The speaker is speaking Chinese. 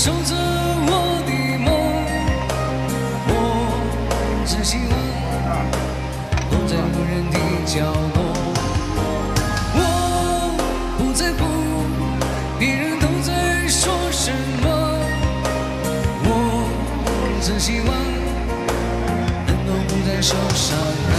守着我的梦，我只希望我在无人的角落。我不在乎别人都在说什么，我只希望能够不再受伤害。